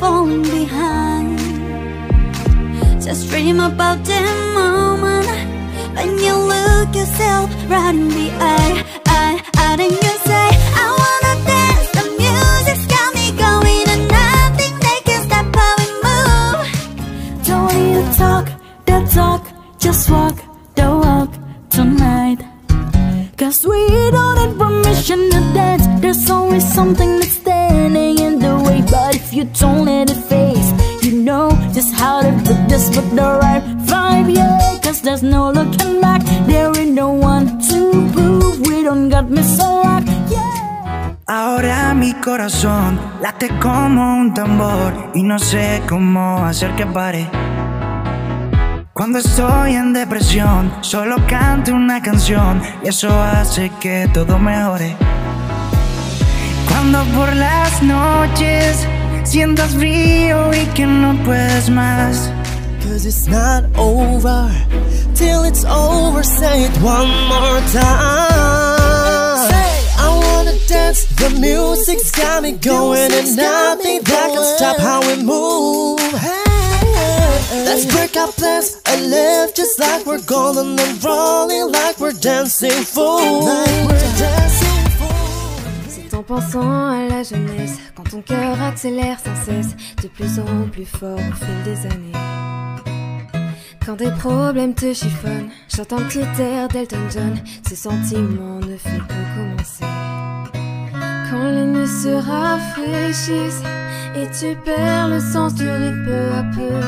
falling behind. Just dream about that moment when you look yourself right in the eye, eye, eye, and you say, I wanna dance. The music's got me going, and nothing they can stop how we move. Don't need to talk the talk, just walk the walk tonight. Cause we don't need permission to dance. There's always something that's standing in the way. But if you don't this with the right vibe, yeah. Cause there's no looking back. There ain't no one to prove we don't got rock, yeah. Ahora mi corazón late como un tambor y no sé cómo hacer que pare. Cuando estoy en depresión, solo canto una canción y eso hace que todo mejore. Cuando por las noches sientas frío y que no puedes más. Cause it's not over till it's over. Say it one more time. Say, I wanna dance. The music's got me going, and nothing that can stop how we move. Let's break our plans and live just like we're golden and rolling like we're dancing fools. Like we're dancing en pensant à la jeunesse, quand ton cœur accélère sans cesse, de plus en plus fort au fil des années. Quand des problèmes te chiffonnent, chante un petit air d'Elton John, ce sentiment ne fait que commencer. Quand les nuits se rafraîchissent et tu perds le sens du rythme peu à peu.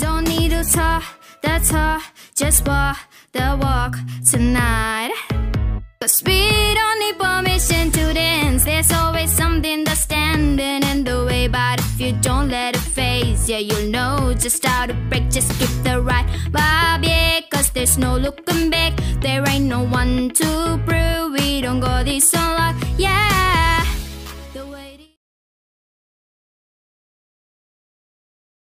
Don't need to talk the talk, just walk the walk tonight. Cause we don't need permission to dance. There's always something that's standing in the way. But if you don't let yeah, you'll know just how to break. Just keep the right vibe, yeah. Cause there's no looking back. There ain't no one to prove